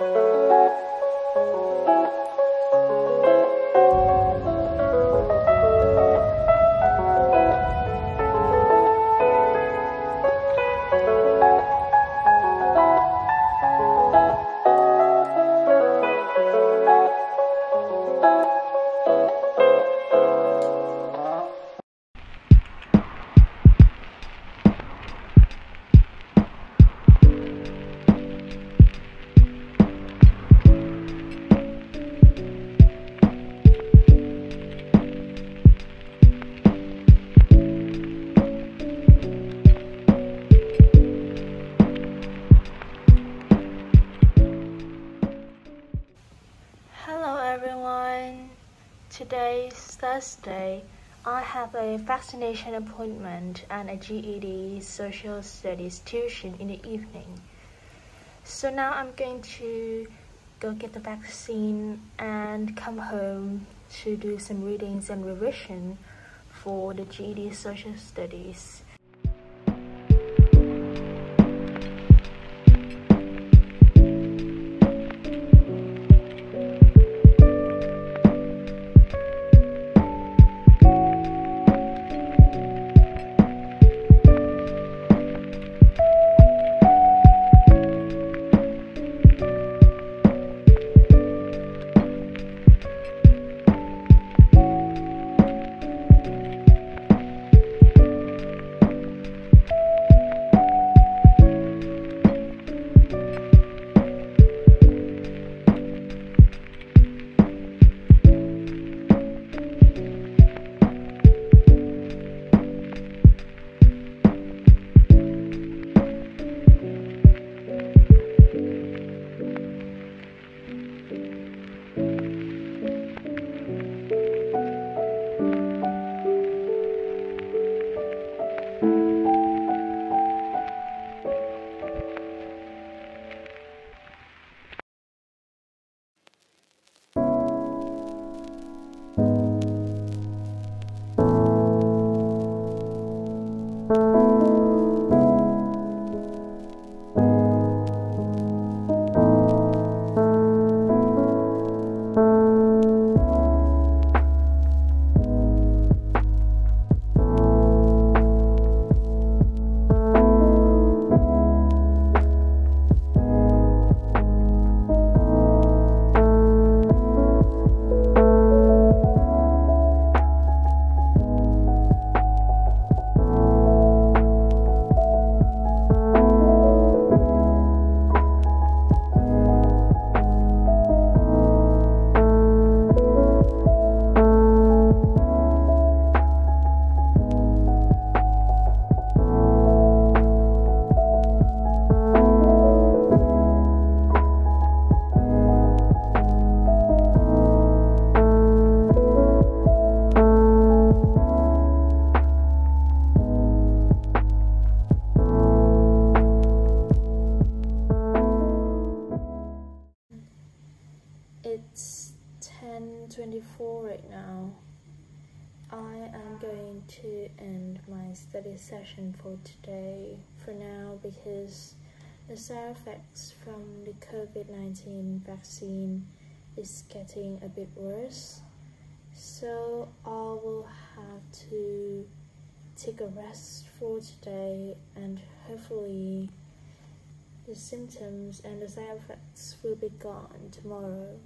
Thank you. Today is Thursday. I have a vaccination appointment and a GED social studies tuition in the evening. So now I'm going to go get the vaccine and come home to do some readings and revision for the GED social studies. 10:24 right now. I am going to end my study session for today for now because the side effects from the COVID-19 vaccine is getting a bit worse. So I will have to take a rest for today and hopefully the symptoms and the side effects will be gone tomorrow.